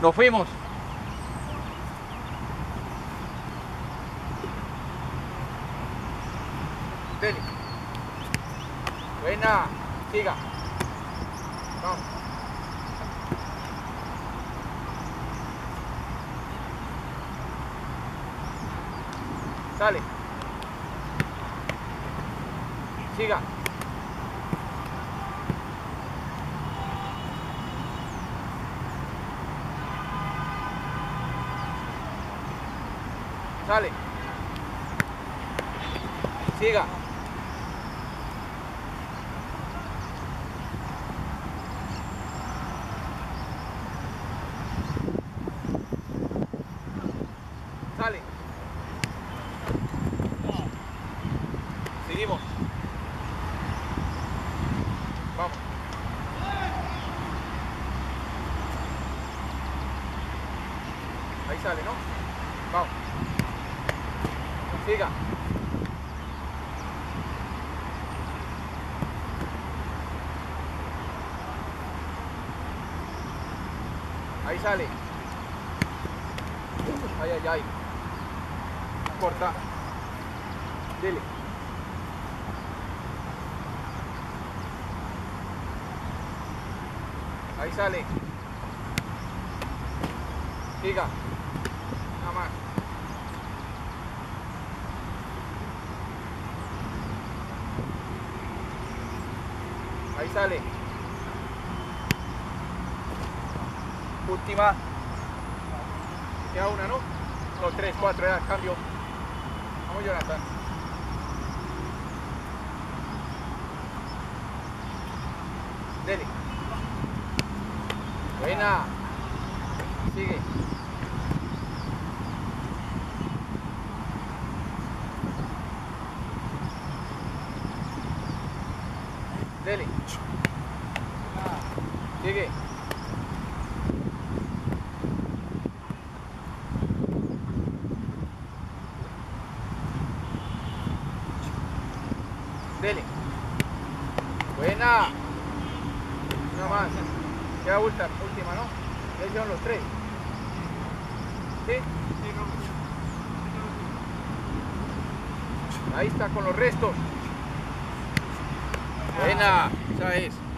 Nos fuimos. Dele. Buena. Siga. Sale. Siga. Sale. Siga. Sale. Seguimos. Vamos. Ahí sale, ¿no? Vamos. Siga. Ahí sale. Ay, ay, ay. Corta. Dele. Ahí sale. Siga. Nada más. Ahí sale. Última. Queda una, ¿no? No, tres, cuatro, ya, cambio. Vamos, Jonathan. Dele. Buena. Sigue. Dele. Sigue. Dele. Buena. Una más. Queda última, última, ¿no? Ya hicieron los tres. ¿Sí? Ahí está con los restos. Buena. Esa es.